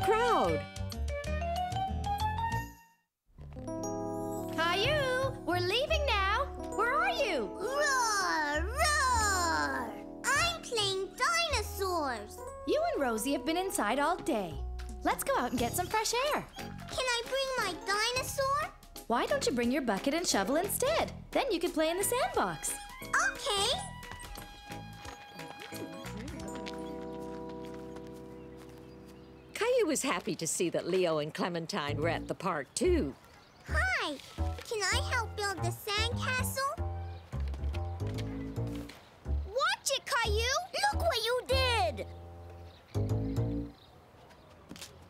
Crowd. Caillou, we're leaving now. Where are you? Roar, roar! I'm playing dinosaurs. You and Rosie have been inside all day. Let's go out and get some fresh air. Can I bring my dinosaur? Why don't you bring your bucket and shovel instead? Then you can play in the sandbox. Was happy to see that Leo and Clementine were at the park, too. Hi. Can I help build the sandcastle? Watch it, Caillou. Look what you did.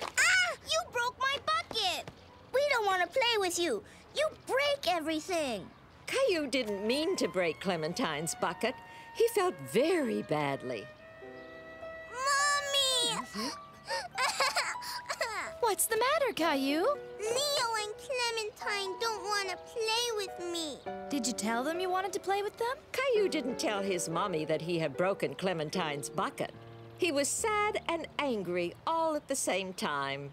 Ah! You broke my bucket. We don't want to play with you. You break everything. Caillou didn't mean to break Clementine's bucket. He felt very badly. Mommy! What's the matter, Caillou? Leo and Clementine don't want to play with me. Did you tell them you wanted to play with them? Caillou didn't tell his mommy that he had broken Clementine's bucket. He was sad and angry all at the same time.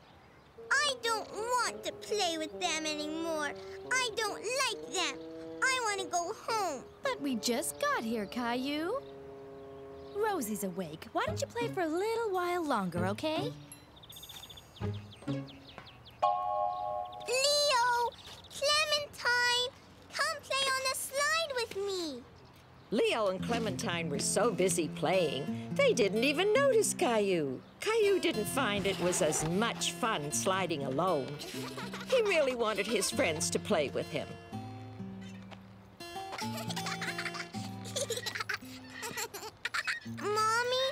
I don't want to play with them anymore. I don't like them. I want to go home. But we just got here, Caillou. Rosie's awake. Why don't you play for a little while longer, okay? Me. Leo and Clementine were so busy playing, they didn't even notice Caillou. Caillou didn't find it was as much fun sliding alone. He really wanted his friends to play with him. Mommy,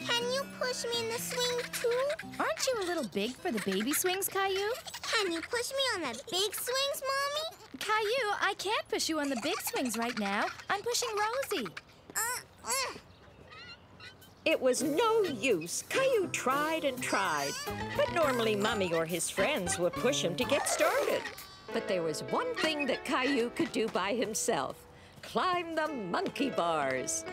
can you push me in the swing too? Aren't you a little big for the baby swings, Caillou? Can you push me on the big swings, Mommy? Caillou, I can't push you on the big swings right now. I'm pushing Rosie. It was no use. Caillou tried and tried. But normally, Mummy or his friends would push him to get started. But there was one thing that Caillou could do by himself climb the monkey bars.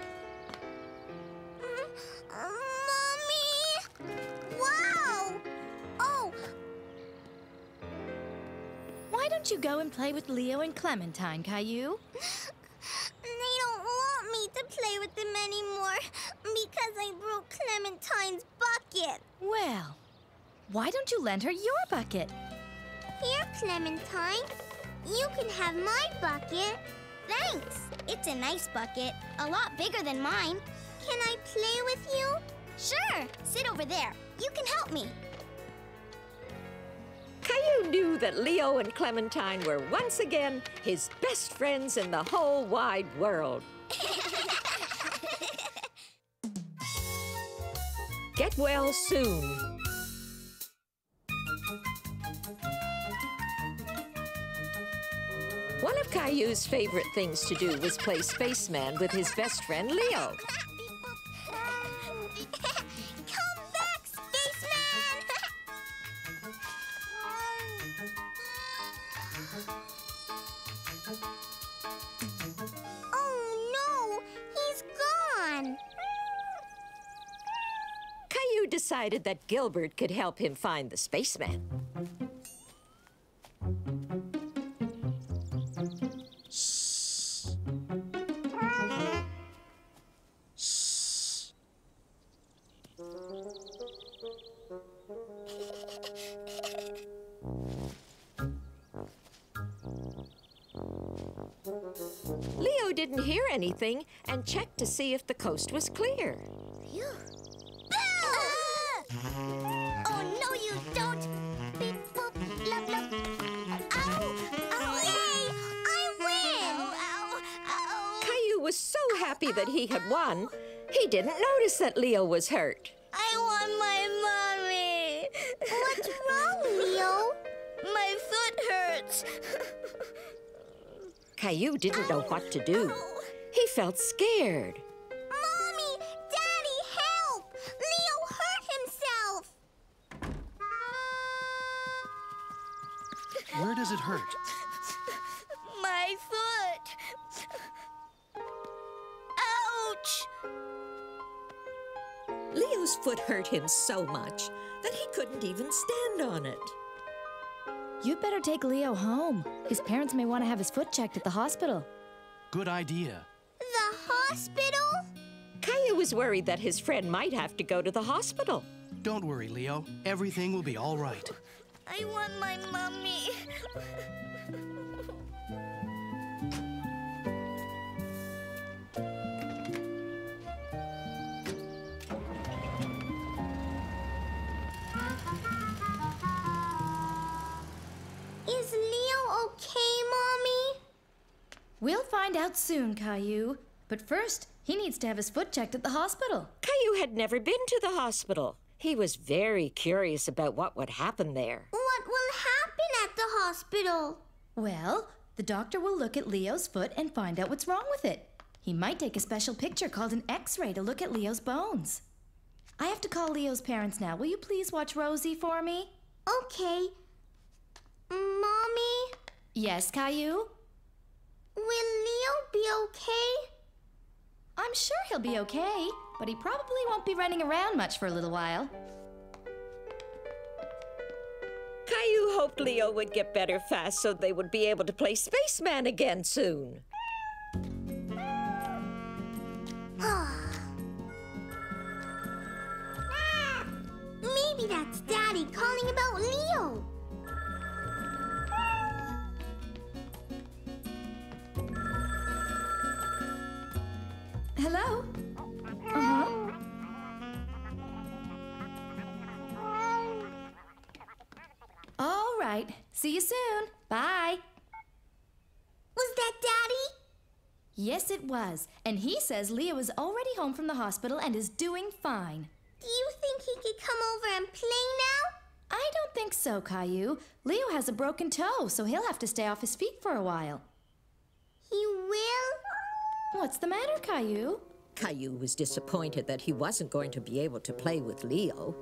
Why don't you go and play with Leo and Clementine, Caillou? they don't want me to play with them anymore because I broke Clementine's bucket. Well, why don't you lend her your bucket? Here, Clementine. You can have my bucket. Thanks. It's a nice bucket, a lot bigger than mine. Can I play with you? Sure. Sit over there. You can help me. Caillou knew that Leo and Clementine were once again his best friends in the whole wide world. Get well soon. One of Caillou's favorite things to do was play spaceman with his best friend Leo. Decided that Gilbert could help him find the spaceman. Leo didn't hear anything and checked to see if the coast was clear. Happy that he had won, he didn't notice that Leo was hurt. I want my mommy. What's wrong, Leo? My foot hurts. Caillou didn't know what to do. He felt scared. Him so much that he couldn't even stand on it. You better take Leo home. His parents may want to have his foot checked at the hospital. Good idea. The hospital? Caillou was worried that his friend might have to go to the hospital. Don't worry, Leo. Everything will be all right. I want my mommy. We'll find out soon, Caillou. But first, he needs to have his foot checked at the hospital. Caillou had never been to the hospital. He was very curious about what would happen there. What will happen at the hospital? Well, the doctor will look at Leo's foot and find out what's wrong with it. He might take a special picture called an x ray to look at Leo's bones. I have to call Leo's parents now. Will you please watch Rosie for me? Okay. Mommy, Yes, Caillou? Will Leo be okay? I'm sure he'll be okay, but he probably won't be running around much for a little while. Caillou hoped Leo would get better fast so they would be able to play spaceman again soon. Ah! Maybe that's Daddy calling about Leo. Hello? Uh huh. All right. See you soon. Bye. Was that Daddy? Yes, it was. And he says Leo was already home from the hospital and is doing fine. Do you think he could come over and play now? I don't think so, Caillou. Leo has a broken toe, so he'll have to stay off his feet for a while. He will? What's the matter, Caillou? Caillou was disappointed that he wasn't going to be able to play with Leo.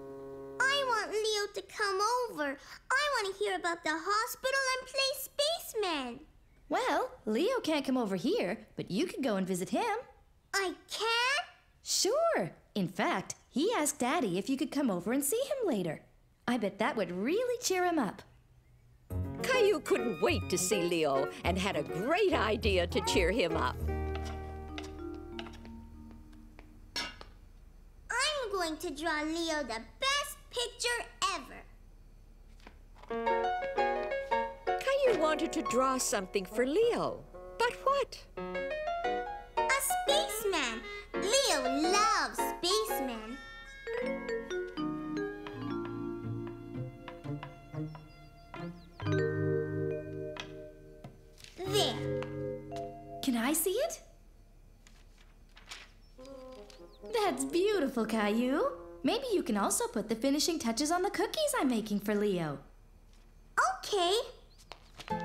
I want Leo to come over. I want to hear about the hospital and play spaceman. Well, Leo can't come over here, but you can go and visit him. I can? Sure. In fact, he asked Daddy if you could come over and see him later. I bet that would really cheer him up. Caillou couldn't wait to see Leo and had a great idea to cheer him up. Going to draw Leo the best picture ever. Caillou wanted to draw something for Leo. But what? A spaceman. Leo loves spacemen. There. Can I see it? That's beautiful, Caillou. Maybe you can also put the finishing touches on the cookies I'm making for Leo. Okay.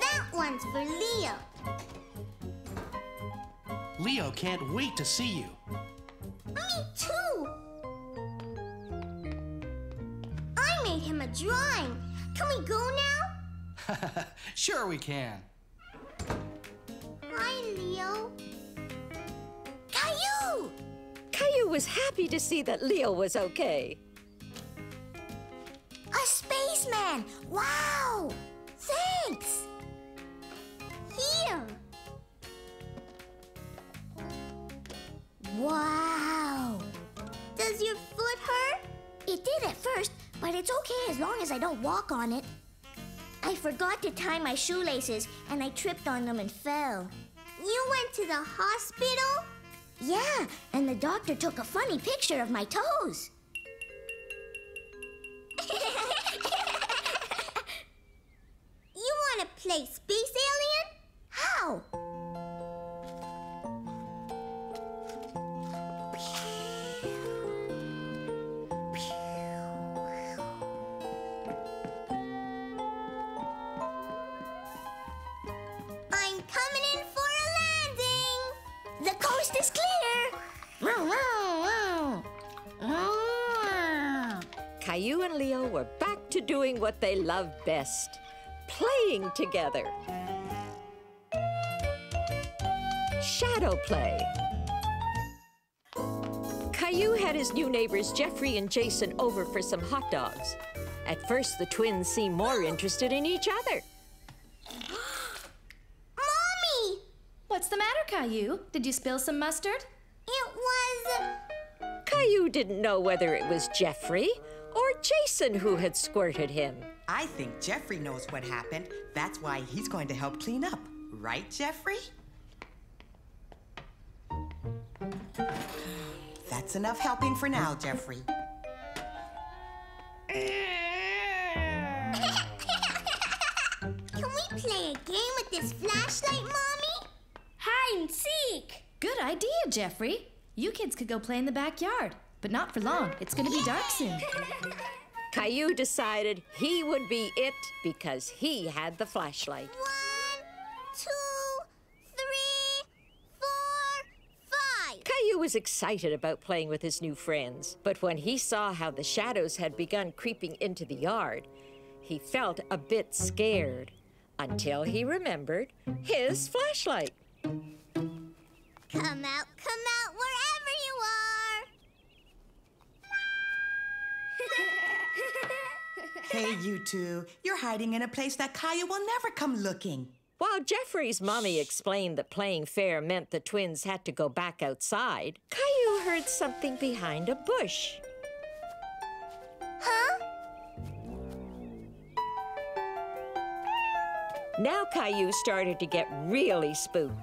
that one's for Leo. Leo can't wait to see you. Me too. I made him a drawing. Can we go now? sure we can. Hi, Leo. Caillou! Caillou was happy to see that Leo was okay. A spaceman! Wow! Thanks! Here! Wow! Does your foot hurt? It did at first, but it's okay as long as I don't walk on it. I forgot to tie my shoelaces and I tripped on them and fell. You went to the hospital? Yeah, and the doctor took a funny picture of my toes. Best playing together. Shadow play. Caillou had his new neighbors Jeffrey and Jason over for some hot dogs. At first, the twins seemed more interested in each other. Mommy! What's the matter, Caillou? Did you spill some mustard? It was. Caillou didn't know whether it was Jeffrey or Jason who had squirted him. I think Jeffrey knows what happened. That's why he's going to help clean up. Right, Jeffrey? That's enough helping for now, Jeffrey. Can we play a game with this flashlight, Mommy? Hide and seek! Good idea, Jeffrey. You kids could go play in the backyard, but not for long. It's gonna be dark soon. Caillou decided he would be it because he had the flashlight. One, two, three, four, five. Caillou was excited about playing with his new friends, but when he saw how the shadows had begun creeping into the yard, he felt a bit scared until he remembered his flashlight. Come out, come Hey, you two. You're hiding in a place that Caillou will never come looking. While Jeffrey's mommy explained that playing fair meant the twins had to go back outside, Caillou heard something behind a bush. huh? Now Caillou started to get really spooked.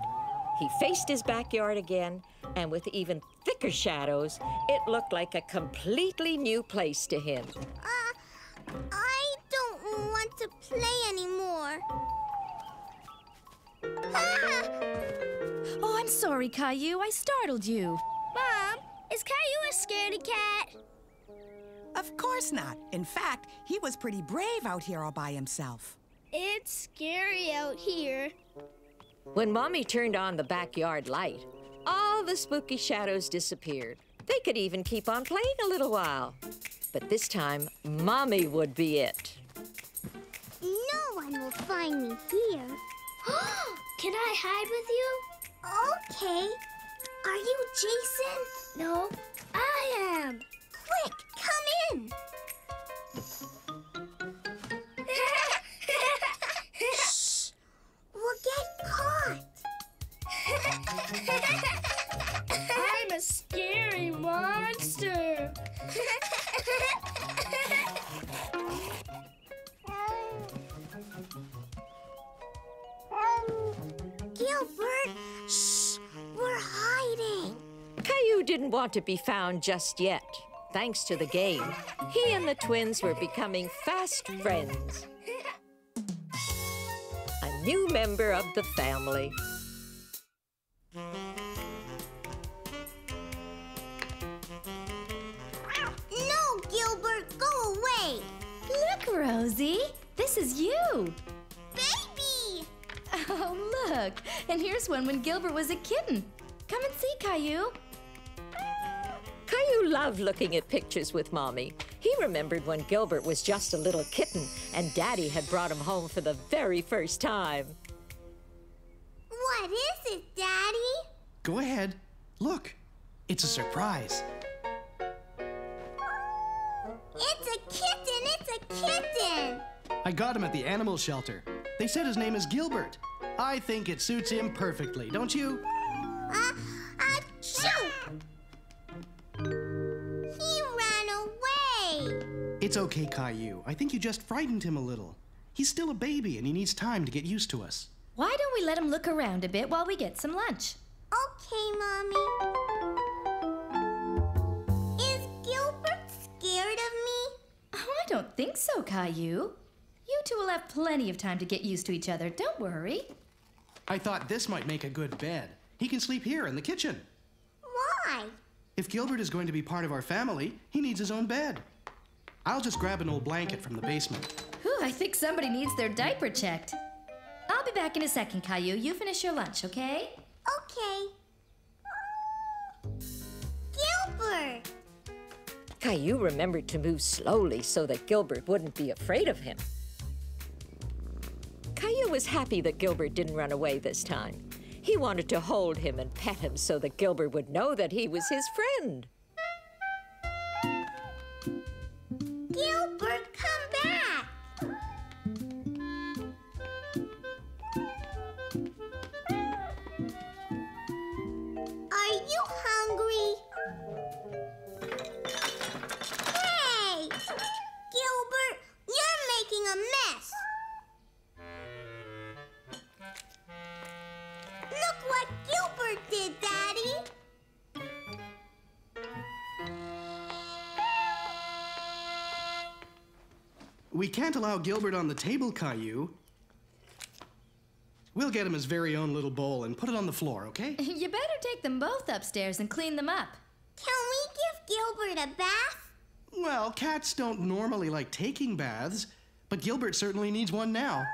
He faced his backyard again, and with even thicker shadows, it looked like a completely new place to him. Oh, I don't want to play anymore. Ah! Oh, I'm sorry, Caillou. I startled you. Mom, is Caillou a scaredy cat? Of course not. In fact, he was pretty brave out here all by himself. It's scary out here. When Mommy turned on the backyard light, all the spooky shadows disappeared. They could even keep on playing a little while. But this time, Mommy would be it. No one will find me here. Can I hide with you? Okay. Are you Jason? No, I am. Quick, come in. Shh. We'll get caught. I'm a scary monster. Gilbert, shh. We're hiding. Caillou didn't want to be found just yet. Thanks to the game, he and the twins were becoming fast friends. A new member of the family. Here's one when Gilbert was a kitten. Come and see, Caillou. Caillou loved looking at pictures with Mommy. He remembered when Gilbert was just a little kitten and Daddy had brought him home for the very first time. What is it, Daddy? Go ahead. Look. It's a surprise. It's a kitten, it's a kitten. I got him at the animal shelter. They said his name is Gilbert. I think it suits him perfectly, don't you? Uh, uh, shoo! He ran away. It's okay, Caillou. I think you just frightened him a little. He's still a baby and he needs time to get used to us. Why don't we let him look around a bit while we get some lunch? Okay, Mommy. Is Gilbert scared of me? Oh, I don't think so, Caillou. You two will have plenty of time to get used to each other. Don't worry. I thought this might make a good bed. He can sleep here in the kitchen. Why? If Gilbert is going to be part of our family, he needs his own bed. I'll just grab an old blanket from the basement. Whew, I think somebody needs their diaper checked. I'll be back in a second, Caillou. You finish your lunch, okay? Okay. Oh, Gilbert! Caillou remembered to move slowly so that Gilbert wouldn't be afraid of him. Caillou was happy that Gilbert didn't run away this time. He wanted to hold him and pet him so that Gilbert would know that he was his friend. Gilbert, can't allow Gilbert on the table, Caillou. We'll get him his very own little bowl and put it on the floor, okay? you better take them both upstairs and clean them up. Can we give Gilbert a bath? Well, cats don't normally like taking baths, but Gilbert certainly needs one now.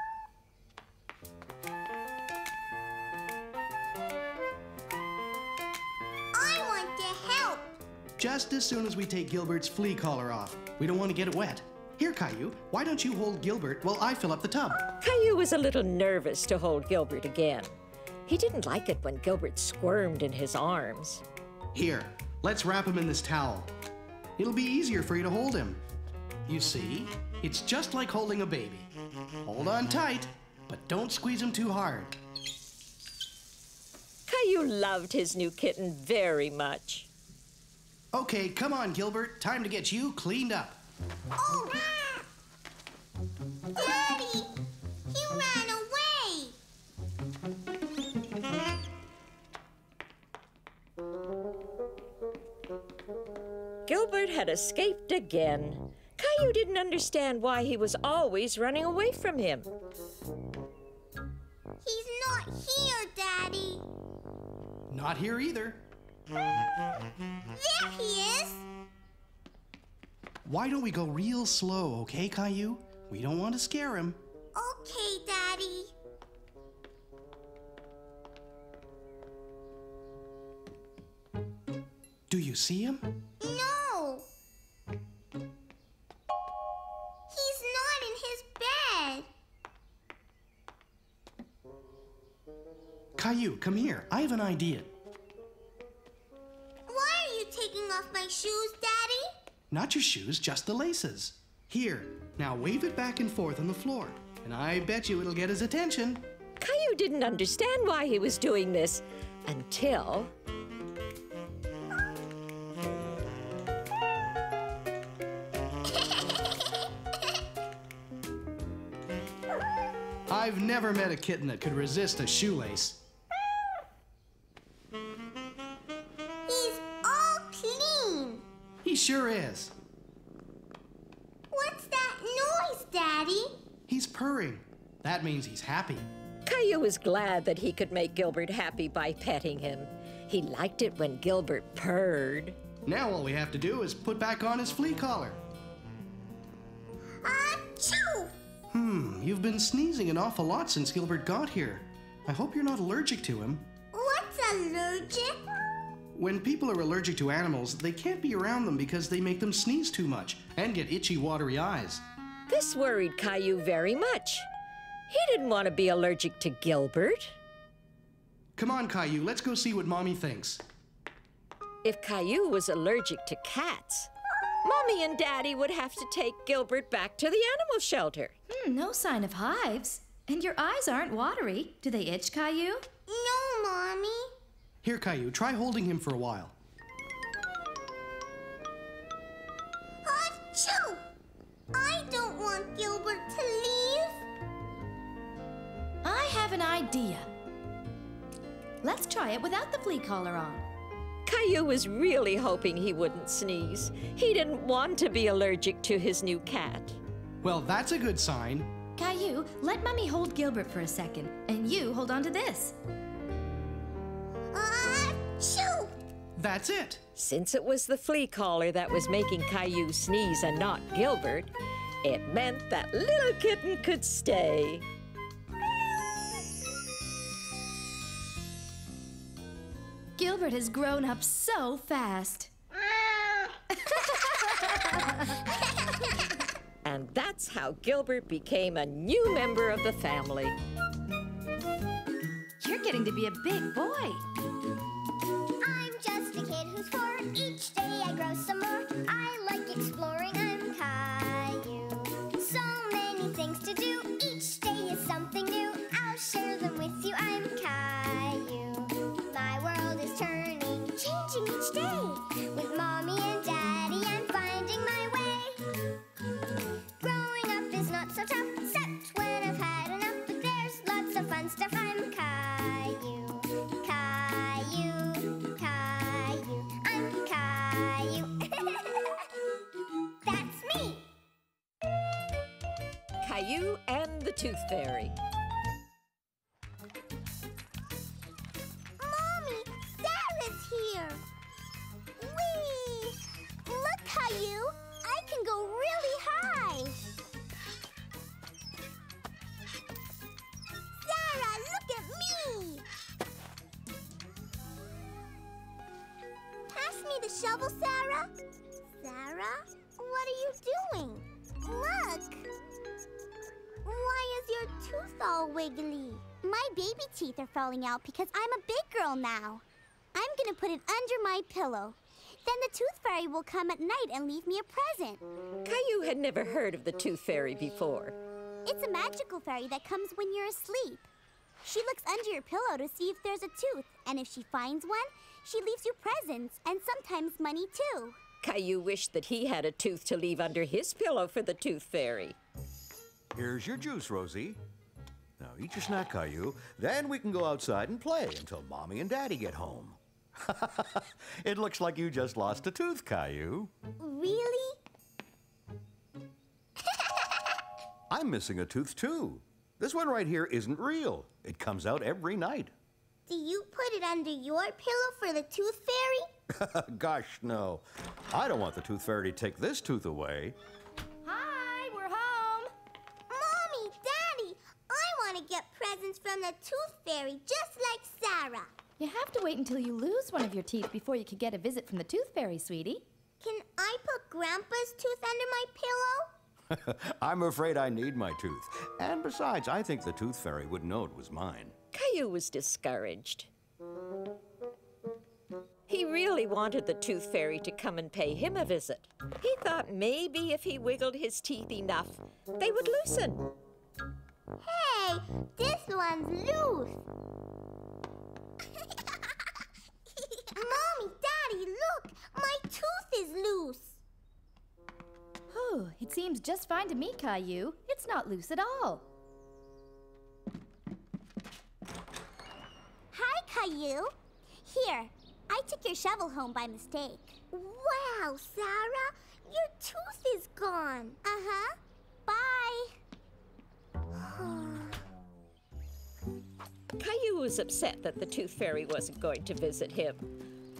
I want to help. Just as soon as we take Gilbert's flea collar off. We don't want to get it wet. Here, Caillou, why don't you hold Gilbert while I fill up the tub? Caillou was a little nervous to hold Gilbert again. He didn't like it when Gilbert squirmed in his arms. Here, let's wrap him in this towel. It'll be easier for you to hold him. You see, it's just like holding a baby. Hold on tight, but don't squeeze him too hard. Caillou loved his new kitten very much. Okay, come on, Gilbert. Time to get you cleaned up. Oh! Daddy! He ran away! Gilbert had escaped again. Caillou didn't understand why he was always running away from him. He's not here, Daddy! Not here either. There he is! Why don't we go real slow, okay, Caillou? We don't want to scare him. Okay, Daddy. Do you see him? No! He's not in his bed. Caillou, come here. I have an idea. Not your shoes, just the laces. Here, now wave it back and forth on the floor, and I bet you it'll get his attention. Caillou didn't understand why he was doing this until I've never met a kitten that could resist a shoelace. Sure is. What's that noise, Daddy? He's purring. That means he's happy. Caillou was glad that he could make Gilbert happy by petting him. He liked it when Gilbert purred. Now all we have to do is put back on his flea collar. Achoo! Hmm, you've been sneezing an awful lot since Gilbert got here. I hope you're not allergic to him. What's allergic? When people are allergic to animals, they can't be around them because they make them sneeze too much and get itchy, watery eyes. This worried Caillou very much. He didn't want to be allergic to Gilbert. Come on, Caillou, let's go see what Mommy thinks. If Caillou was allergic to cats, Mommy and Daddy would have to take Gilbert back to the animal shelter. Hmm, no sign of hives. And your eyes aren't watery. Do they itch, Caillou? No, Mommy. Here, Caillou, try holding him for a while. Achoo! I don't want Gilbert to leave. I have an idea. Let's try it without the flea collar on. Caillou was really hoping he wouldn't sneeze. He didn't want to be allergic to his new cat. Well, that's a good sign. Caillou, let Mummy hold Gilbert for a second, and you hold on to this. That's it. Since it was the flea collar that was making Caillou sneeze and not Gilbert, it meant that little kitten could stay. Gilbert has grown up so fast. And that's how Gilbert became a new member of the family. You're getting to be a big boy. Who's four. Each day I grow some more. I like exploring. I'm Caillou. So many things to do. Each day is something new. I'll share them with you. I'm Caillou. My world is turning, changing each day. With mommy and daddy, I'm finding my way. Growing up is not so tough, except when I've had enough. But there's lots of fun stuff. I'm Caillou, Tooth Fairy. Teeth are falling out because I'm a big girl now. I'm gonna put it under my pillow. Then the tooth fairy will come at night and leave me a present. Caillou had never heard of the Tooth Fairy before. It's a magical fairy that comes when you're asleep. She looks under your pillow to see if there's a tooth, and if she finds one, she leaves you presents and sometimes money too. Caillou wished that he had a tooth to leave under his pillow for the Tooth Fairy. Here's your juice, Rosie. Now eat your snack, Caillou. Then we can go outside and play until Mommy and Daddy get home. it looks like you just lost a tooth, Caillou. Really? I'm missing a tooth too. This one right here isn't real. It comes out every night. Do you put it under your pillow for the tooth fairy? Gosh, no. I don't want the tooth fairy to take this tooth away. Presents from the tooth fairy just like Sarah. You have to wait until you lose one of your teeth before you could get a visit from the Tooth Fairy, sweetie. Can I put Grandpa's tooth under my pillow? I'm afraid I need my tooth. And besides, I think the tooth fairy would know it was mine. Caillou was discouraged. He really wanted the Tooth Fairy to come and pay him a visit. He thought maybe if he wiggled his teeth enough, they would loosen. Hey, this one's loose. Mommy, Daddy, look! My tooth is loose. Oh, it seems just fine to me, Caillou. It's not loose at all. Hi, Caillou. Here, I took your shovel home by mistake. Wow, Sarah, your tooth is gone. Uh huh. Bye. Caillou was upset that the Tooth Fairy wasn't going to visit him.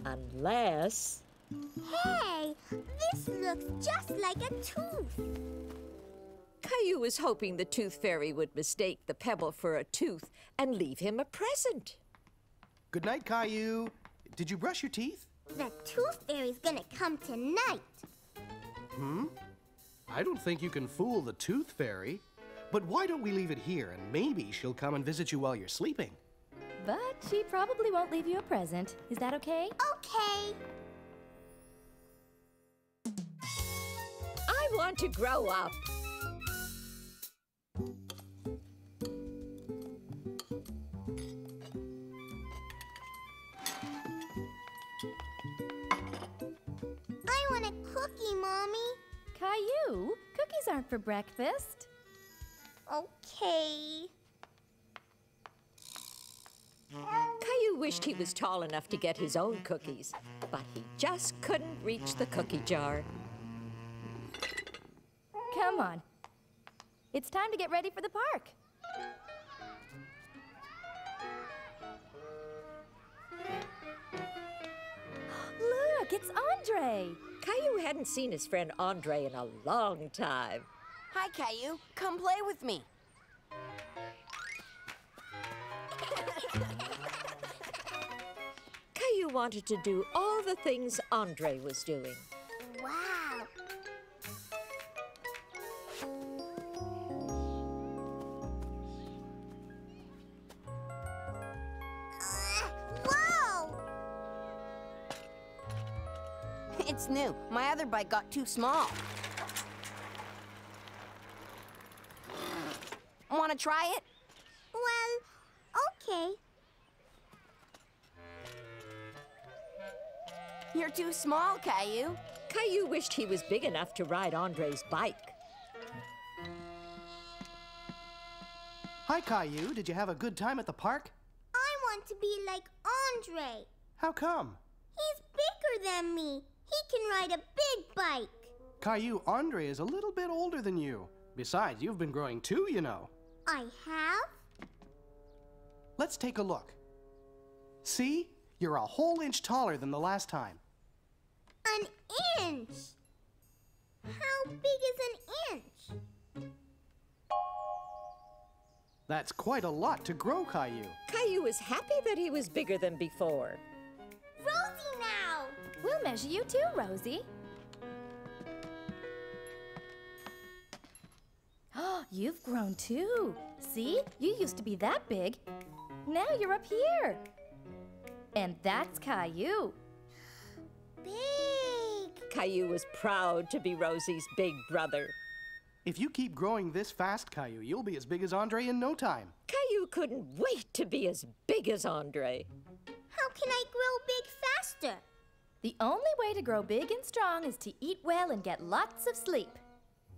Unless. hey, this looks just like a tooth. Caillou was hoping the Tooth Fairy would mistake the pebble for a tooth and leave him a present. Good night, Caillou. Did you brush your teeth? The tooth fairy's gonna come tonight. Hmm? I don't think you can fool the tooth fairy. But why don't we leave it here and maybe she'll come and visit you while you're sleeping? But she probably won't leave you a present. Is that okay? Okay. I want to grow up. I want a cookie, Mommy. Caillou, cookies aren't for breakfast. Okay. Caillou wished he was tall enough to get his own cookies, but he just couldn't reach the cookie jar. Come on. It's time to get ready for the park. Look, it's Andre. Caillou hadn't seen his friend Andre in a long time. Hi, Caillou. Come play with me. Caillou wanted to do all the things Andre was doing. Wow. Uh! It's new. My other bike got too small. Want to try it? Well, okay. You're too small, Caillou. Caillou wished he was big enough to ride Andre's bike. Hi, Caillou. Did you have a good time at the park? I want to be like Andre. How come? He's bigger than me. He can ride a big bike. Caillou, Andre is a little bit older than you. Besides, you've been growing too, you know. I have? Let's take a look. See? You're a whole inch taller than the last time. An inch. How big is an inch? That's quite a lot to grow, Caillou. Caillou was happy that he was bigger than before. Rosie now! We'll measure you too, Rosie. you've grown too. See? You used to be that big. Now you're up here. And that's Caillou. Big! Caillou was proud to be Rosie's big brother. If you keep growing this fast, Caillou, you'll be as big as Andre in no time. Caillou couldn't wait to be as big as Andre. How can I grow big faster? The only way to grow big and strong is to eat well and get lots of sleep.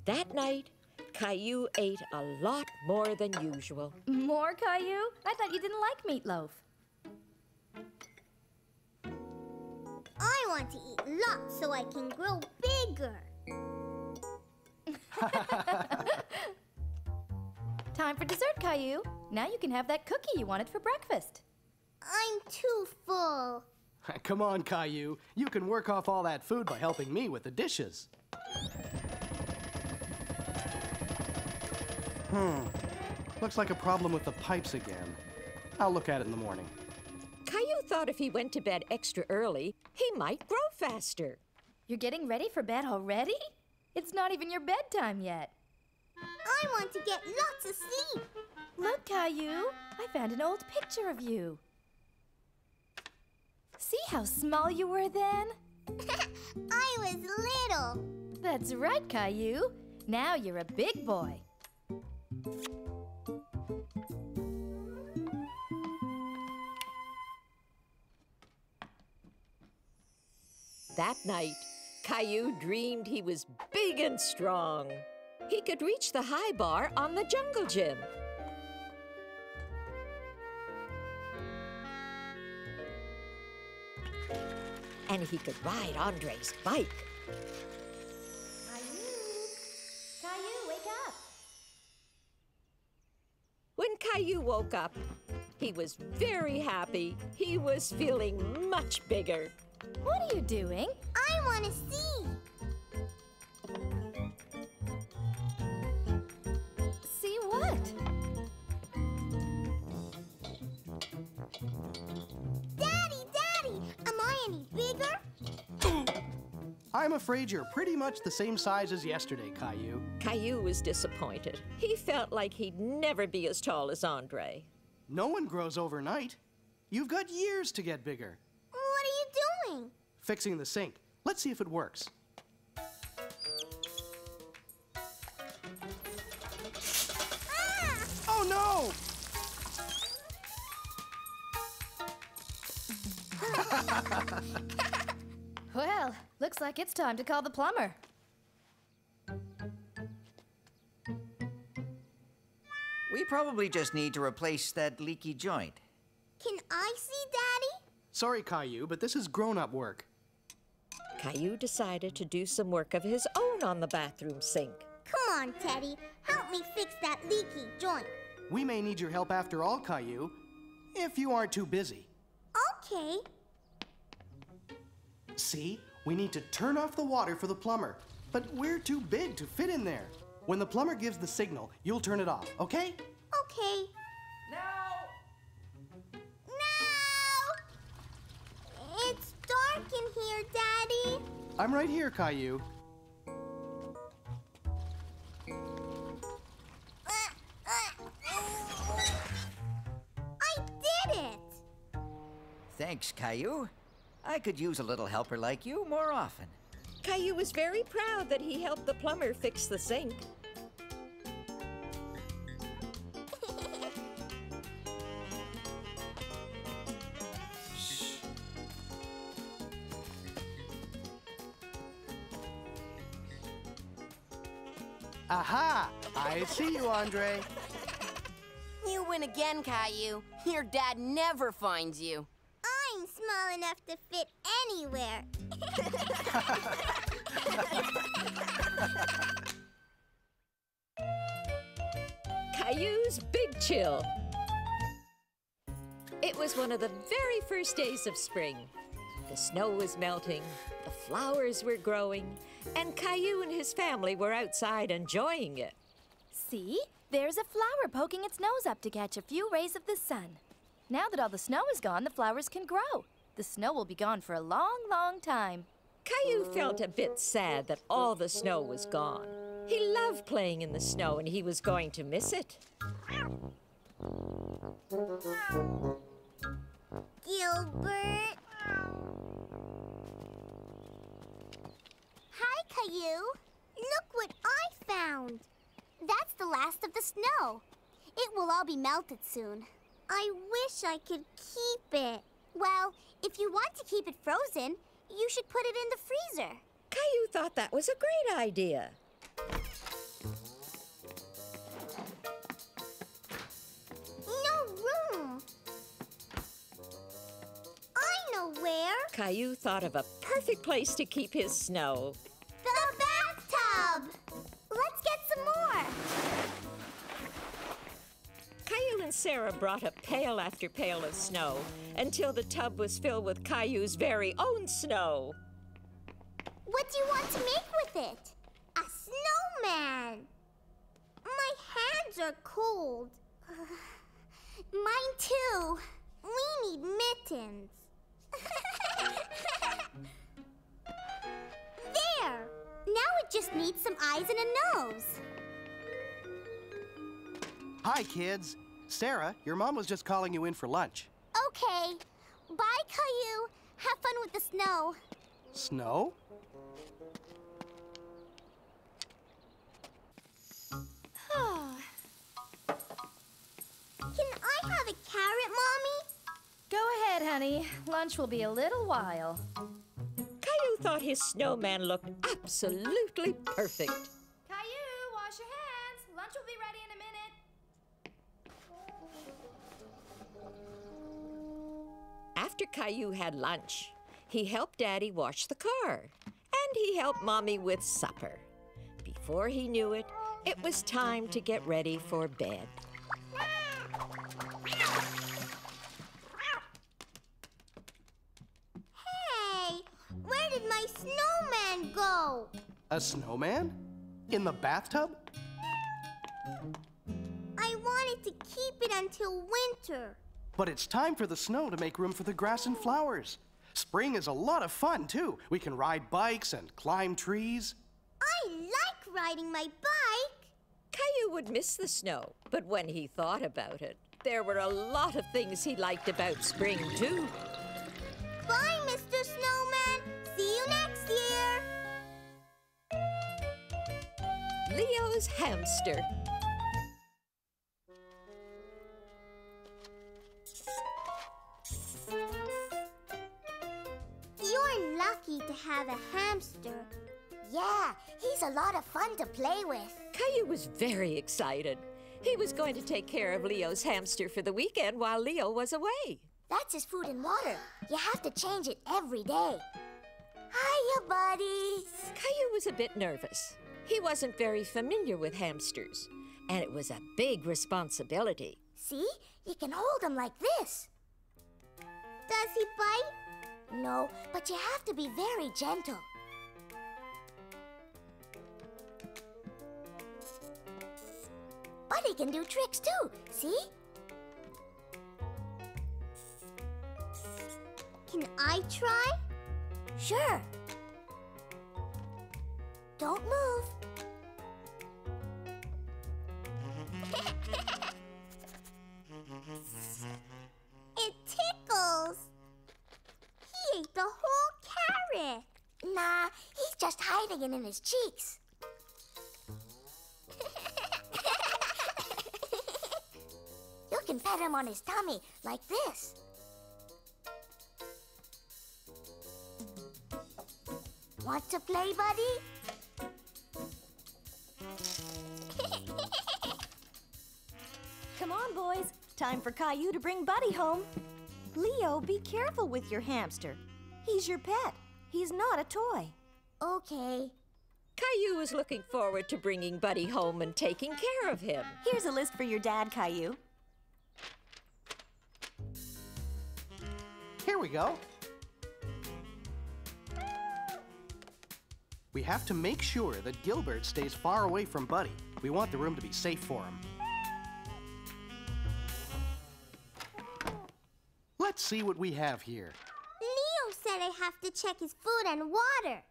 That night, Caillou ate a lot more than usual. More, Caillou? I thought you didn't like meatloaf. I want to eat lots so I can grow bigger. Time for dessert, Caillou. Now you can have that cookie you wanted for breakfast. I'm too full. Come on, Caillou. You can work off all that food by helping me with the dishes. Hmm. Looks like a problem with the pipes again. I'll look at it in the morning. Caillou thought if he went to bed extra early, he might grow faster. You're getting ready for bed already? It's not even your bedtime yet. I want to get lots of sleep. Look, Caillou, I found an old picture of you. See how small you were then? I was little. That's right, Caillou. Now you're a big boy. That night, Caillou dreamed he was big and strong. He could reach the high bar on the jungle gym. And he could ride Andre's bike. Caillou woke up, he was very happy. He was feeling much bigger. What are you doing? I want to see. See what? Daddy, I'm afraid you're pretty much the same size as yesterday, Caillou. Caillou was disappointed. He felt like he'd never be as tall as Andre. No one grows overnight. You've got years to get bigger. What are you doing? Fixing the sink. Let's see if it works. Ah! Oh no! Well, looks like it's time to call the plumber. We probably just need to replace that leaky joint. Can I see Daddy? Sorry, Caillou, but this is grown up work. Caillou decided to do some work of his own on the bathroom sink. Come on, Teddy. Help me fix that leaky joint. We may need your help after all, Caillou, if you aren't too busy. Okay. See, we need to turn off the water for the plumber, but we're too big to fit in there. When the plumber gives the signal, you'll turn it off, okay? Okay. Now! No! It's dark in here, Daddy. I'm right here, Caillou. Uh, uh, uh. I did it! Thanks, Caillou. I could use a little helper like you more often. Caillou was very proud that he helped the plumber fix the sink. Aha! I see you, Andre. You win again, Caillou. Your dad never finds you. I'm small enough to fit anywhere. Caillou's Big Chill. It was one of the very first days of spring. The snow was melting, the flowers were growing, and Caillou and his family were outside enjoying it. See? There's a flower poking its nose up to catch a few rays of the sun. Now that all the snow is gone, the flowers can grow. The snow will be gone for a long, long time. Caillou felt a bit sad that all the snow was gone. He loved playing in the snow and he was going to miss it. Gilbert. Hi, Caillou. Look what I found. That's the last of the snow. It will all be melted soon. I wish I could keep it. Well, if you want to keep it frozen, you should put it in the freezer. Caillou thought that was a great idea. No room. I know where. Caillou thought of a perfect place to keep his snow. The bathtub. And Sarah brought up pail after pail of snow until the tub was filled with Caillou's very own snow. What do you want to make with it? A snowman. My hands are cold. Mine too. We need mittens. there. Now it just needs some eyes and a nose. Hi, kids. Sarah, your mom was just calling you in for lunch. Okay. Bye, Caillou. Have fun with the snow. Snow? Can I have a carrot, Mommy? Go ahead, honey. Lunch will be a little while. Caillou thought his snowman looked absolutely perfect. After Caillou had lunch, he helped Daddy wash the car, and he helped Mommy with supper. Before he knew it, it was time to get ready for bed. Hey, where did my snowman go? A snowman? In the bathtub? I wanted to keep it until winter. But it's time for the snow to make room for the grass and flowers. Spring is a lot of fun, too. We can ride bikes and climb trees. I like riding my bike. Caillou would miss the snow, but when he thought about it, there were a lot of things he liked about spring, too. Bye, Mr. Snowman. See you next year. Leo's hamster. To have a hamster. Yeah, he's a lot of fun to play with. Caillou was very excited. He was going to take care of Leo's hamster for the weekend while Leo was away. That's his food and water. You have to change it every day. Hiya, buddies. Caillou was a bit nervous. He wasn't very familiar with hamsters, and it was a big responsibility. See? You can hold him like this. Does he bite? No, but you have to be very gentle. Buddy can do tricks too, see? Can I try? Sure. Don't move. Nah, he's just hiding it in his cheeks. you can pet him on his tummy like this. Want to play, buddy? Come on, boys. Time for Caillou to bring Buddy home. Leo, be careful with your hamster. He's your pet. He's not a toy. Okay. Caillou is looking forward to bringing Buddy home and taking care of him. Here's a list for your dad, Caillou. Here we go. We have to make sure that Gilbert stays far away from Buddy. We want the room to be safe for him. Let's see what we have here. Leo said I have to check his food and water.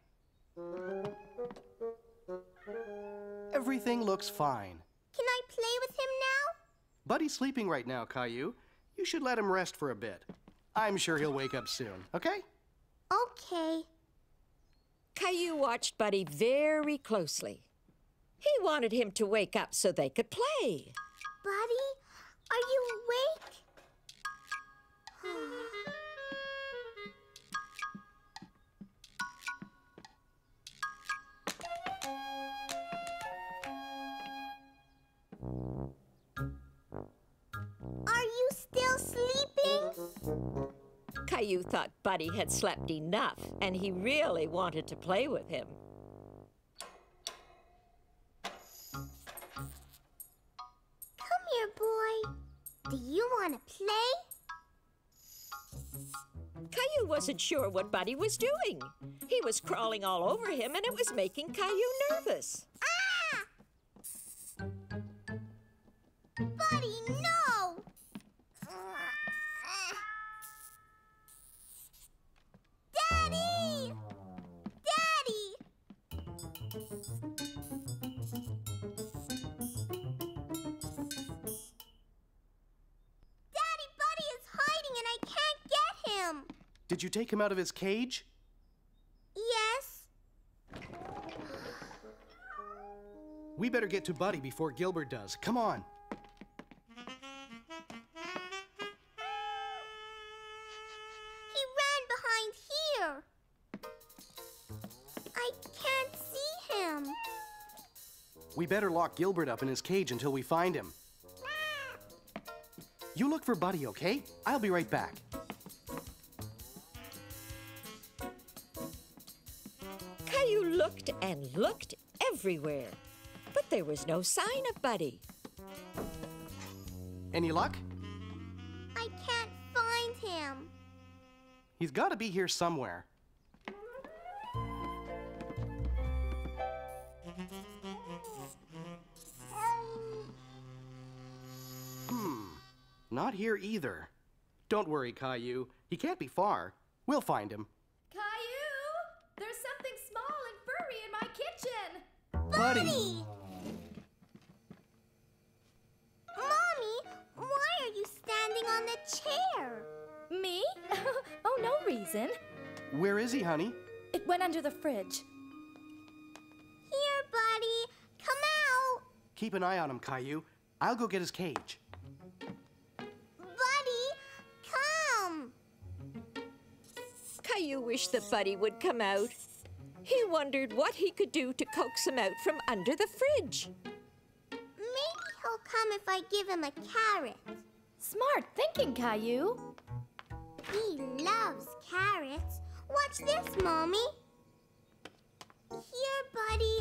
Everything looks fine. Can I play with him now? Buddy's sleeping right now, Caillou. You should let him rest for a bit. I'm sure he'll wake up soon, okay? Okay. Caillou watched Buddy very closely. He wanted him to wake up so they could play. Buddy, are you awake? Are you still sleeping? Caillou thought Buddy had slept enough, and he really wanted to play with him. Come here, boy. Do you want to play? Caillou wasn't sure what Buddy was doing. He was crawling all over him, and it was making Caillou nervous. Ah! Take him out of his cage? Yes. We better get to Buddy before Gilbert does. Come on. He ran behind here. I can't see him. We better lock Gilbert up in his cage until we find him. Ah! You look for Buddy, okay? I'll be right back. Looked and looked everywhere, but there was no sign of Buddy. Any luck? I can't find him. He's got to be here somewhere. Hmm, not here either. Don't worry, Caillou. He can't be far. We'll find him. Caillou! There's something small and furry in my kitchen! Buddy! Mommy, why are you standing on the chair? Me? oh, no reason. Where is he, honey? It went under the fridge. Here, buddy. Come out. Keep an eye on him, Caillou. I'll go get his cage. Buddy, come. Caillou wished that Buddy would come out. He wondered what he could do to coax him out from under the fridge. Maybe he'll come if I give him a carrot. Smart thinking, Caillou. He loves carrots. Watch this, Mommy. Here, buddy.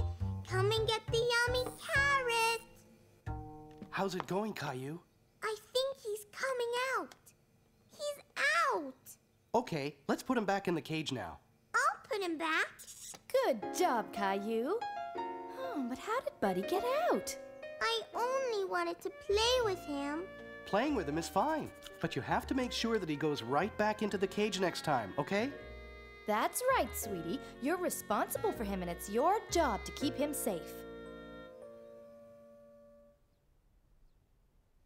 Come and get the yummy carrot. How's it going, Caillou? I think he's coming out. He's out. Okay, let's put him back in the cage now. I'll put him back. Good job, Caillou. Oh, but how did Buddy get out? I only wanted to play with him. Playing with him is fine, but you have to make sure that he goes right back into the cage next time, okay? That's right, sweetie. You're responsible for him, and it's your job to keep him safe.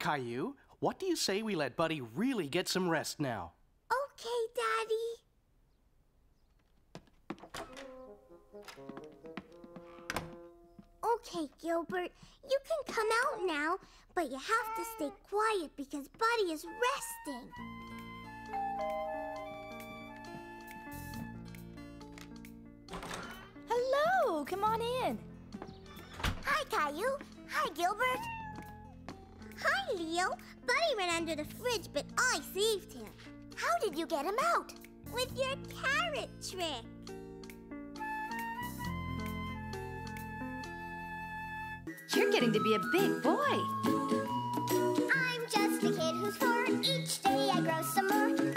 Caillou, what do you say we let Buddy really get some rest now? Okay, Daddy. Okay, Gilbert, you can come out now, but you have to stay quiet because Buddy is resting. Hello, come on in. Hi, Caillou. Hi, Gilbert. Hi, Leo. Buddy ran under the fridge, but I saved him. How did you get him out? With your carrot trick. You're getting to be a big boy. I'm just a kid who's four. Each day I grow some more.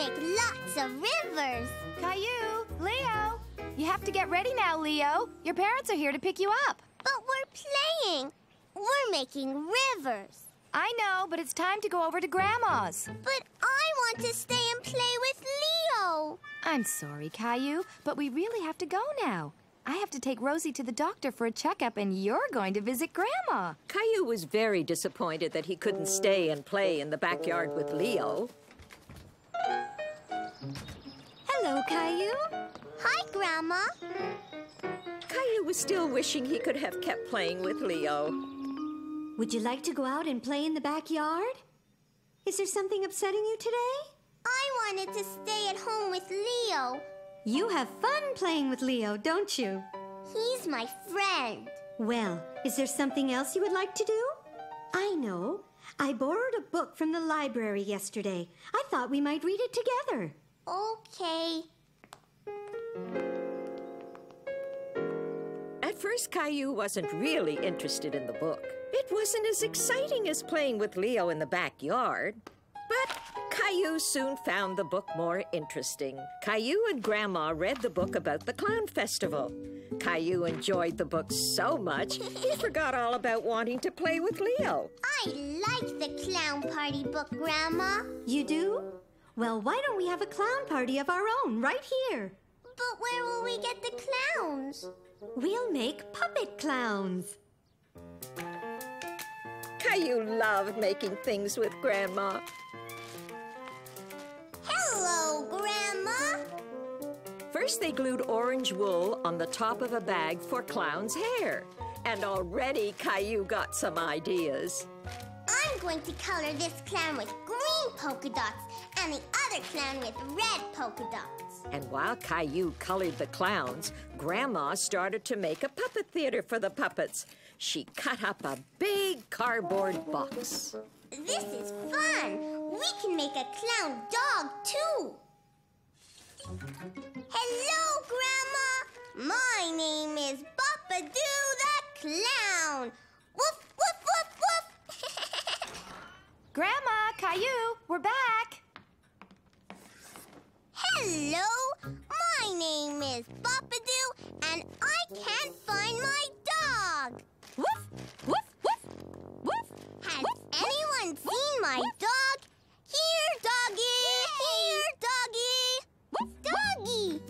Make lots of rivers. Caillou, Leo. You have to get ready now, Leo. Your parents are here to pick you up. But we're playing. We're making rivers. I know, but it's time to go over to Grandma's. But I want to stay and play with Leo. I'm sorry, Caillou, but we really have to go now. I have to take Rosie to the doctor for a checkup, and you're going to visit Grandma. Caillou was very disappointed that he couldn't stay and play in the backyard with Leo. Hello, Caillou. Hi, Grandma. Caillou was still wishing he could have kept playing with Leo. Would you like to go out and play in the backyard? Is there something upsetting you today? I wanted to stay at home with Leo. You have fun playing with Leo, don't you? He's my friend. Well, is there something else you would like to do? I know. I borrowed a book from the library yesterday. I thought we might read it together. Okay. At first, Caillou wasn't really interested in the book. It wasn't as exciting as playing with Leo in the backyard. But Caillou soon found the book more interesting. Caillou and Grandma read the book about the clown festival. Caillou enjoyed the book so much, he forgot all about wanting to play with Leo. I like the clown party book, Grandma. You do? Well, why don't we have a clown party of our own right here? But where will we get the clowns? We'll make puppet clowns. Caillou loved making things with Grandma. Hello, Grandma. First, they glued orange wool on the top of a bag for Clown's hair. And already Caillou got some ideas. I'm going to color this clown with green polka dots and the other clown with red polka dots. And while Caillou colored the clowns, Grandma started to make a puppet theater for the puppets. She cut up a big cardboard box. This is fun. We can make a clown dog, too. Hello, Grandma. My name is Boppadoo the Clown. Woof, woof, woof, woof. Grandma, Caillou, we're back. Hello. My name is Boppadoo, and I can't find my dog. Woof, woof, woof, woof. Has anyone seen my dog? Here, doggy. Here, doggy. Woof, Doggy.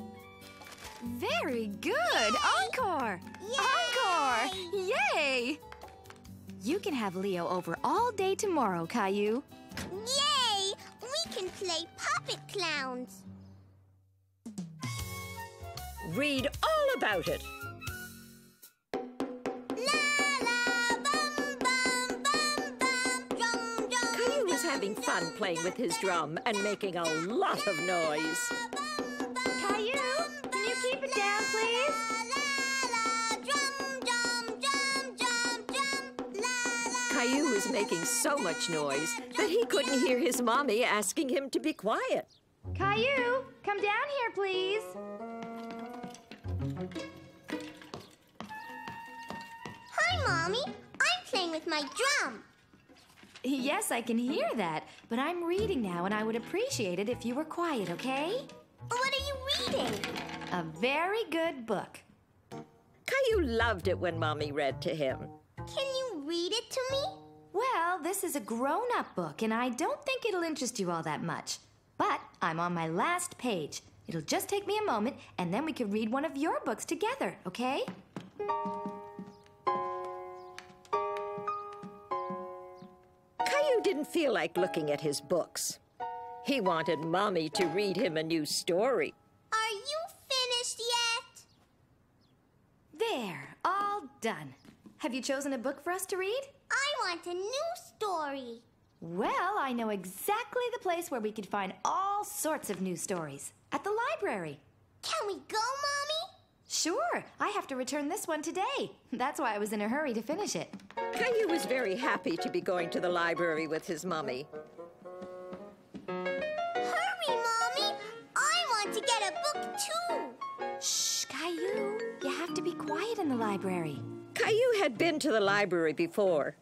Very good. Encore. Encore. Yay. You can have Leo over all day tomorrow, Caillou. Yay! We can play puppet clowns. Read all about it. Caillou was having fun playing with his drum and making a lot of noise. Caillou, can you keep it down, please? Caillou was making so much noise that he couldn't hear his mommy asking him to be quiet. Caillou, come down here, please. Hi, Mommy. I'm playing with my drum. Yes, I can hear that, but I'm reading now, and I would appreciate it if you were quiet, okay? What are you reading? A very good book. Caillou loved it when mommy read to him. Can you read it to me? Well, this is a grown up book, and I don't think it'll interest you all that much. But I'm on my last page. It'll just take me a moment, and then we can read one of your books together, okay? Caillou didn't feel like looking at his books. He wanted mommy to read him a new story. Are you finished yet? There, all done. Have you chosen a book for us to read? I want a new story. Well, I know exactly the place where we could find all sorts of new stories at the library. Can we go, Mommy? Sure, I have to return this one today. That's why I was in a hurry to finish it. Caillou was very happy to be going to the library with his mummy. Hurry, Mommy! I want to get a book too. Shh, Caillou, you have to be quiet in the library. Caillou had been to the library before,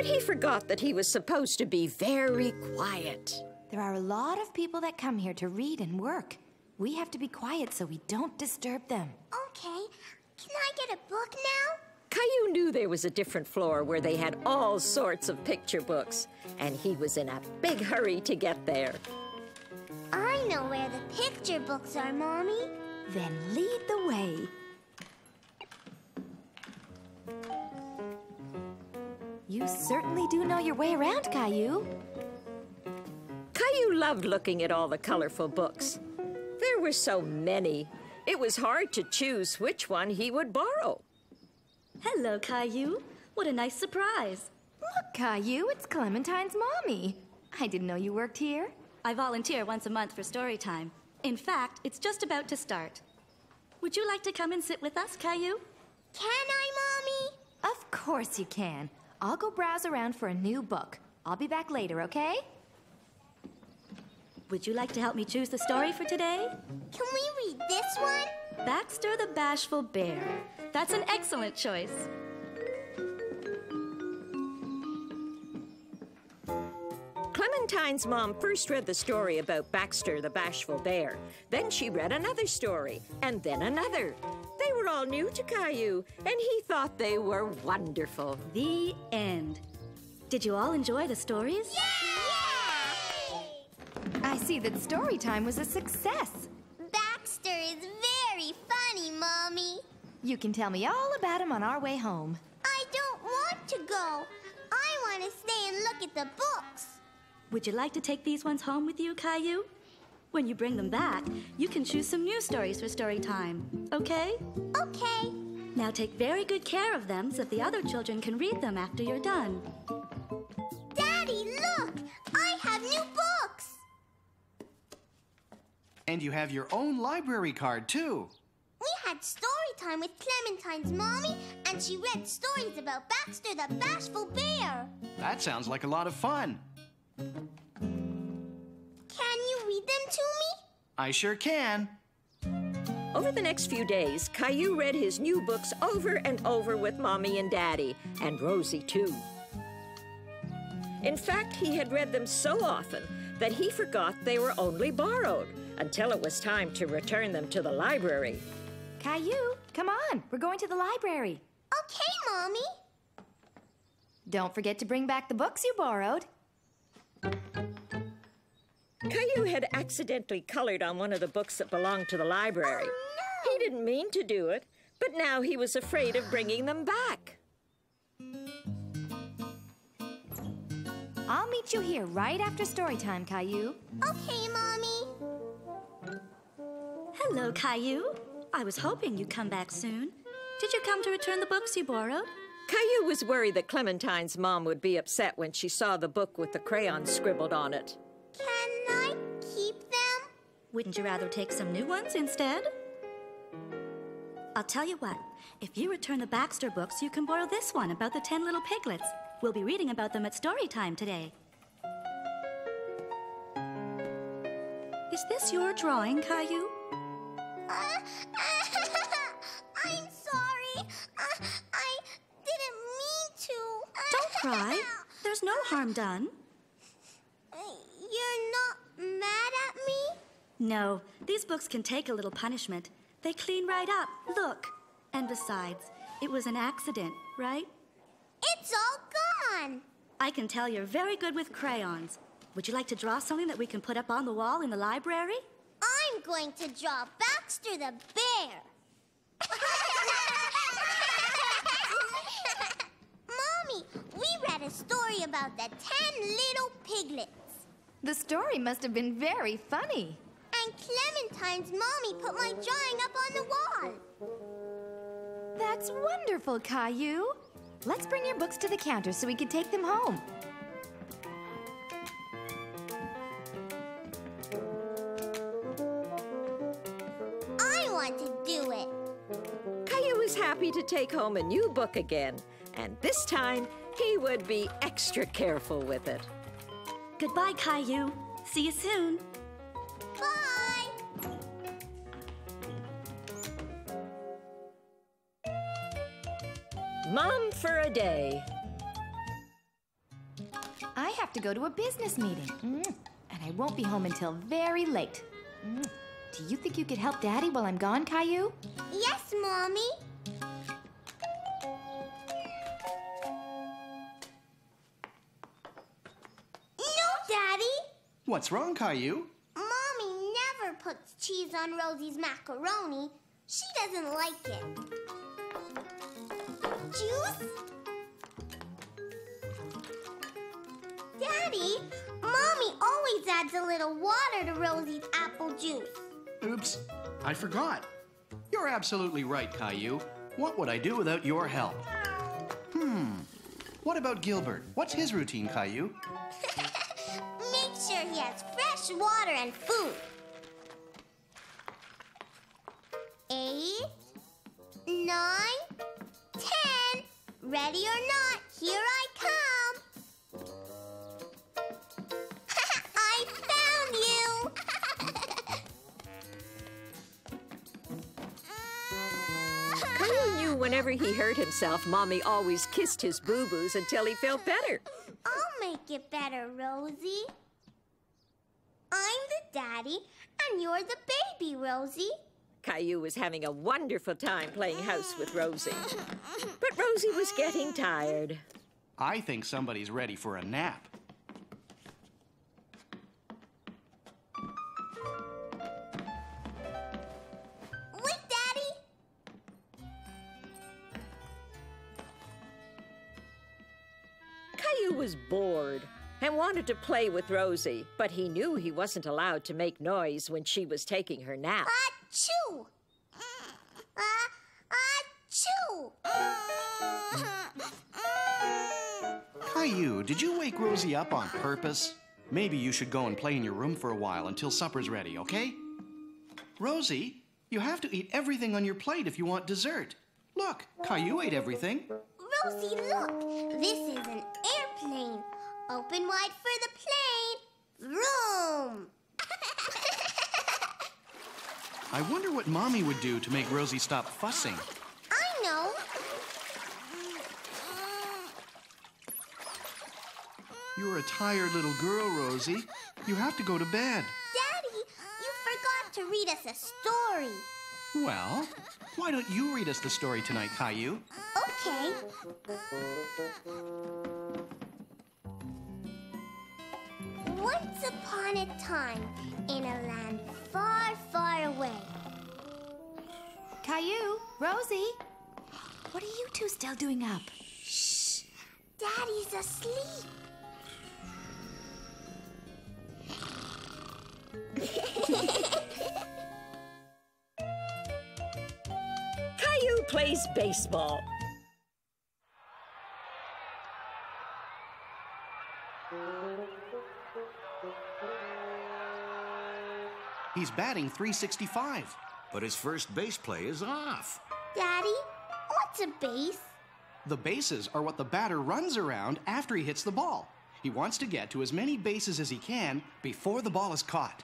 but he forgot that he was supposed to be very quiet. There are a lot of people that come here to read and work. We have to be quiet so we don't disturb them. Okay, can I get a book now? Caillou knew there was a different floor where they had all sorts of picture books, and he was in a big hurry to get there. I know where the picture books are, Mommy. Then lead the way. You certainly do know your way around, Caillou. Caillou loved looking at all the colorful books. There were so many. It was hard to choose which one he would borrow. Hello, Caillou. What a nice surprise. Look, Caillou, it's Clementine's mommy. I didn't know you worked here. I volunteer once a month for story time. In fact, it's just about to start. Would you like to come and sit with us, Caillou? Can I, Mommy? Of course you can. I'll go browse around for a new book. I'll be back later, okay? Would you like to help me choose the story for today? Can we read this one? Baxter the Bashful Bear. That's an excellent choice. Clementine's mom first read the story about Baxter the Bashful Bear. Then she read another story, and then another. They were all new to Caillou, and he thought they were wonderful. The end. Did you all enjoy the stories? I see that story time was a success. Baxter is very funny, Mommy. You can tell me all about him on our way home. I don't want to go. I want to stay and look at the books. Would you like to take these ones home with you, Caillou? When you bring them back, you can choose some new stories for story time. Okay? Okay. Now take very good care of them so the other children can read them after you're done. Daddy, look! I have new books! And you have your own library card, too. We had story time with Clementine's mommy, and she read stories about Baxter the Bashful Bear. That sounds like a lot of fun. Can you read them to me? I sure can. Over the next few days, Caillou read his new books over and over with Mommy and Daddy, and Rosie, too. In fact, he had read them so often that he forgot they were only borrowed until it was time to return them to the library. Caillou, come on. We're going to the library. Okay, Mommy. Don't forget to bring back the books you borrowed. Caillou had accidentally colored on one of the books that belonged to the library. Oh, he didn't mean to do it, but now he was afraid of bringing them back. I'll meet you here right after story time, Caillou. Okay, Mommy. Hello, Caillou. I was hoping you'd come back soon. Did you come to return the books you borrowed? Caillou was worried that Clementine's mom would be upset when she saw the book with the crayons scribbled on it. Can I keep them? Wouldn't you rather take some new ones instead? I'll tell you what. If you return the Baxter books, you can borrow this one about the ten little piglets. We'll be reading about them at story time today. Is this your drawing, Caillou? Uh, I'm sorry. Uh, I didn't mean to. Don't cry. There's no harm done. You're not mad at me? No, these books can take a little punishment. They clean right up. Look. And besides, it was an accident, right? It's all gone. I can tell you're very good with crayons. Would you like to draw something that we can put up on the wall in the library? I'm going to draw Baxter the bear. Mommy, we read a story about the ten little piglets. The story must have been very funny. And Clementine's mommy put my drawing up on the wall. That's wonderful, Caillou. Let's bring your books to the counter so we can take them home. I want to do it. Caillou was happy to take home a new book again, and this time he would be extra careful with it. Goodbye, Caillou. See you soon. Bye. Mom for a day. I have to go to a business meeting, Mm. and I won't be home until very late. Mm. Do you think you could help Daddy while I'm gone, Caillou? Yes, Mommy. No, Daddy. What's wrong, Caillou? Puts cheese on Rosie's macaroni. She doesn't like it. Juice? Daddy, Mommy always adds a little water to Rosie's apple juice. Oops, I forgot. You're absolutely right, Caillou. What would I do without your help? Hmm. What about Gilbert? What's his routine, Caillou? Make sure he has fresh water and food. Eight, nine, ten. Ready or not, here I come. I found you. Caillou knew whenever he hurt himself, Mommy always kissed his boo-boos until he felt better. I'll make it better, Rosie. I'm the daddy, and you're the baby, Rosie. Caillou was having a wonderful time playing house with Rosie. But Rosie was getting tired. I think somebody's ready for a nap. Wait, Daddy. Caillou was bored and wanted to play with Rosie, but he knew he wasn't allowed to make noise when she was taking her nap. Achoo! Uh, achoo! Caillou, did you wake Rosie up on purpose? Maybe you should go and play in your room for a while until supper's ready, okay? Rosie, you have to eat everything on your plate if you want dessert. Look, Caillou ate everything. Rosie, look! This is an airplane. Open wide for the plane. Vroom! I wonder what Mommy would do to make Rosie stop fussing. I know. You're a tired little girl, Rosie. You have to go to bed. Daddy, you forgot to read us a story. Well, why don't you read us the story tonight, Caillou? Okay. Once upon a time, in a land far, far away. Caillou, Rosie, what are you two still doing up? Shh, Daddy's asleep. Caillou plays baseball. He's batting 365. But his first base play is off. Daddy, what's a base? The bases are what the batter runs around after he hits the ball. He wants to get to as many bases as he can before the ball is caught.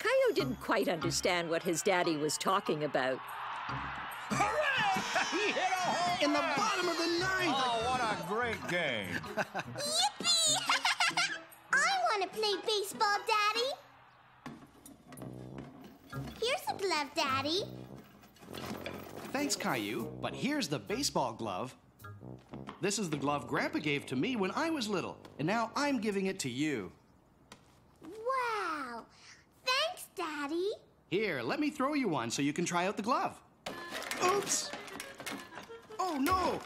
Caillou didn't quite understand what his daddy was talking about. Hooray! he hit a home In the bottom of the ninth! Oh, what a great game. Yippee! I want to play baseball, Daddy. Here's a glove, Daddy. Thanks, Caillou, but here's the baseball glove. This is the glove Grandpa gave to me when I was little, and now I'm giving it to you. Wow. Thanks, Daddy. Here, let me throw you one so you can try out the glove. Oops! Oh no!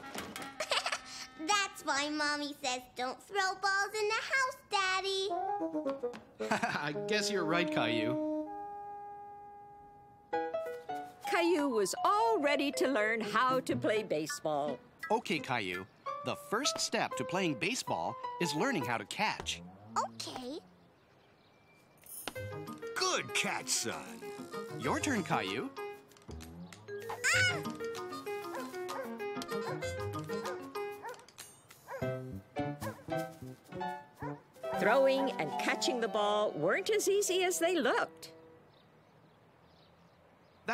That's why Mommy says don't throw balls in the house, Daddy. I guess you're right, Caillou. Caillou was all ready to learn how to play baseball. Okay, Caillou. The first step to playing baseball is learning how to catch. Okay. Good catch, son. Your turn, Caillou. Throwing and catching the ball weren't as easy as they looked.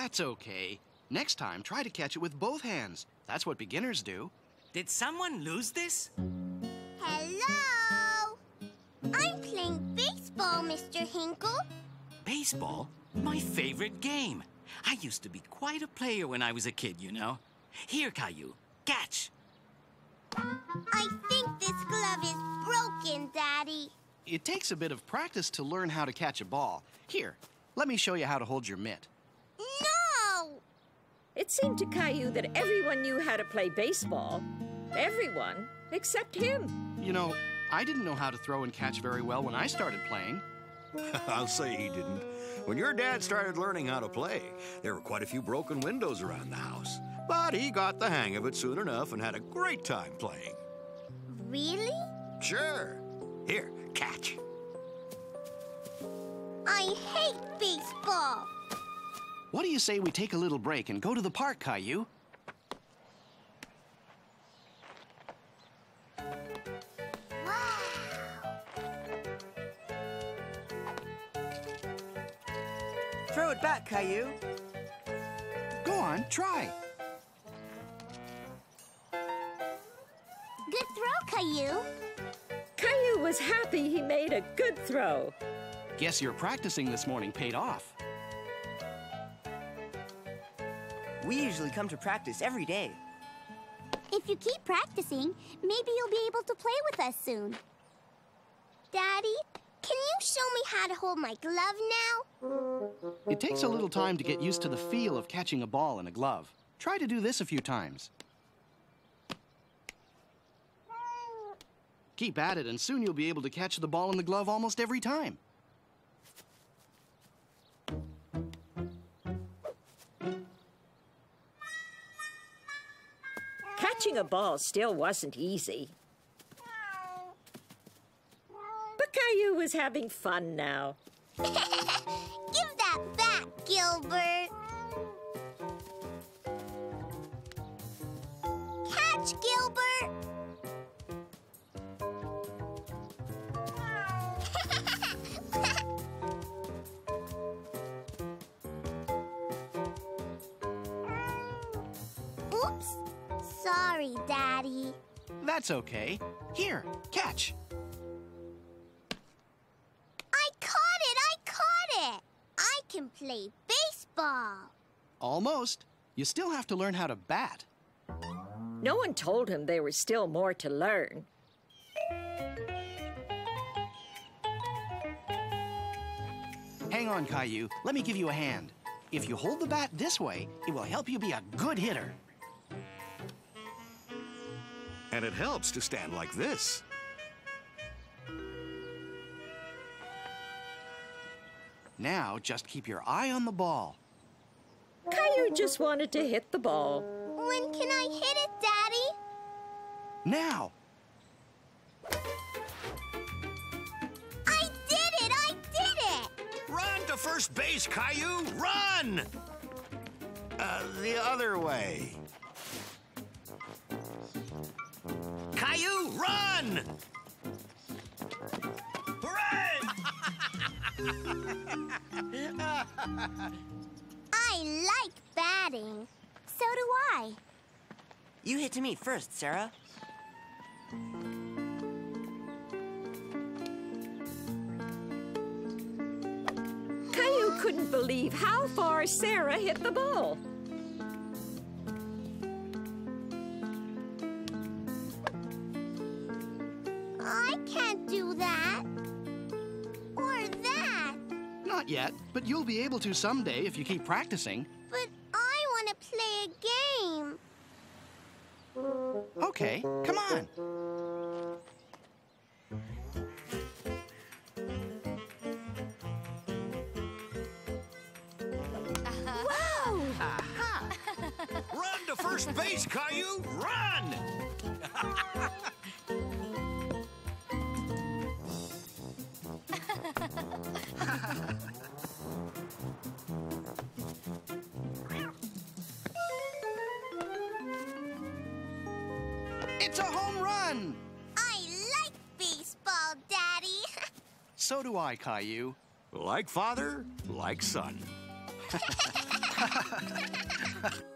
That's okay. Next time, try to catch it with both hands. That's what beginners do. Did someone lose this? Hello. I'm playing baseball, Mr. Hinkle. Baseball? My favorite game. I used to be quite a player when I was a kid, you know. Here, Caillou, catch. I think this glove is broken, Daddy. It takes a bit of practice to learn how to catch a ball. Here, let me show you how to hold your mitt. No! It seemed to Caillou that everyone knew how to play baseball. Everyone, except him. You know, I didn't know how to throw and catch very well when I started playing. I'll say he didn't. When your dad started learning how to play, there were quite a few broken windows around the house. But he got the hang of it soon enough and had a great time playing. Really? Sure. Here, catch. I hate baseball. What do you say we take a little break and go to the park, Caillou? Throw it back, Caillou. Go on, try. Good throw, Caillou. Caillou was happy he made a good throw. Guess your practicing this morning paid off. We usually come to practice every day. If you keep practicing, maybe you'll be able to play with us soon. Daddy, can you show me how to hold my glove now? It takes a little time to get used to the feel of catching a ball in a glove. Try to do this a few times. Keep at it, and soon you'll be able to catch the ball in the glove almost every time. Catching a ball still wasn't easy. But Caillou was having fun now. Give that back, Gilbert. That's okay. Here, catch. I caught it! I caught it! I can play baseball. Almost. You still have to learn how to bat. No one told him there was still more to learn. Hang on, Caillou. Let me give you a hand. If you hold the bat this way, it will help you be a good hitter. And it helps to stand like this. Now, just keep your eye on the ball. Caillou just wanted to hit the ball. When can I hit it, Daddy? Now! I did it! I did it! Run to first base, Caillou! Run! Uh, the other way. Caillou, run! I like batting. So do I. You hit to me first, Sarah. Caillou couldn't believe how far Sarah hit the ball. Yet, but you'll be able to someday if you keep practicing. But I want to play a game. Okay, come on. Caillou. Like father, like son.